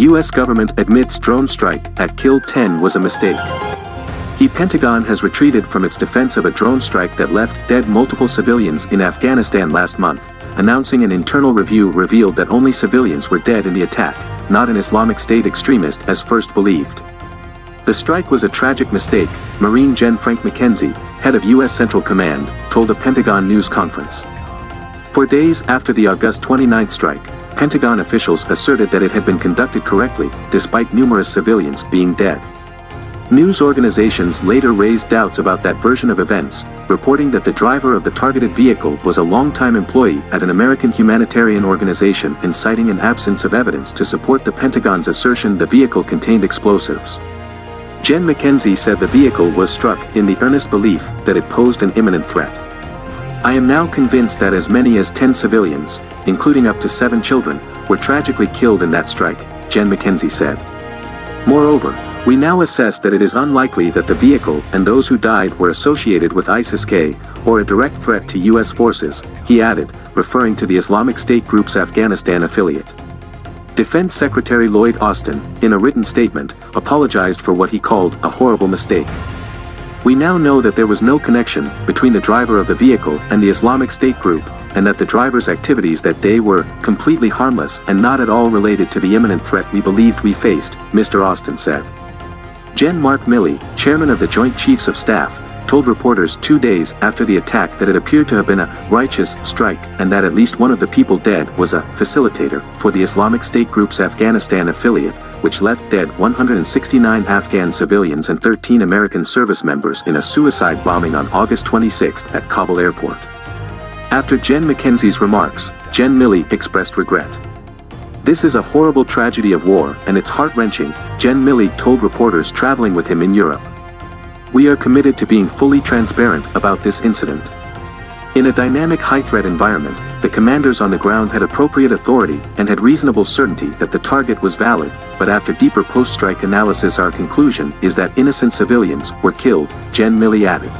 U.S. government admits drone strike at killed 10 was a mistake. The Pentagon has retreated from its defense of a drone strike that left dead multiple civilians in Afghanistan last month, announcing an internal review revealed that only civilians were dead in the attack, not an Islamic State extremist as first believed. The strike was a tragic mistake, Marine Gen Frank McKenzie, head of U.S. Central Command, told a Pentagon news conference. For days after the August 29 strike, Pentagon officials asserted that it had been conducted correctly, despite numerous civilians being dead. News organizations later raised doubts about that version of events, reporting that the driver of the targeted vehicle was a longtime employee at an American humanitarian organization and citing an absence of evidence to support the Pentagon's assertion the vehicle contained explosives. Gen McKenzie said the vehicle was struck in the earnest belief that it posed an imminent threat. I am now convinced that as many as 10 civilians, including up to 7 children, were tragically killed in that strike, Gen McKenzie said. Moreover, we now assess that it is unlikely that the vehicle and those who died were associated with ISIS-K, or a direct threat to U.S. forces, he added, referring to the Islamic State Group's Afghanistan affiliate. Defense Secretary Lloyd Austin, in a written statement, apologized for what he called a horrible mistake. We now know that there was no connection between the driver of the vehicle and the Islamic State group, and that the driver's activities that day were completely harmless and not at all related to the imminent threat we believed we faced, Mr. Austin said. Gen Mark Milley, chairman of the Joint Chiefs of Staff, told reporters two days after the attack that it appeared to have been a righteous strike and that at least one of the people dead was a facilitator for the Islamic State Group's Afghanistan affiliate, which left dead 169 Afghan civilians and 13 American service members in a suicide bombing on August 26 at Kabul airport. After Gen McKenzie's remarks, Gen Milley expressed regret. This is a horrible tragedy of war and it's heart-wrenching, Gen Milley told reporters traveling with him in Europe. We are committed to being fully transparent about this incident. In a dynamic high-threat environment, the commanders on the ground had appropriate authority and had reasonable certainty that the target was valid, but after deeper post-strike analysis our conclusion is that innocent civilians were killed, Gen Milley added.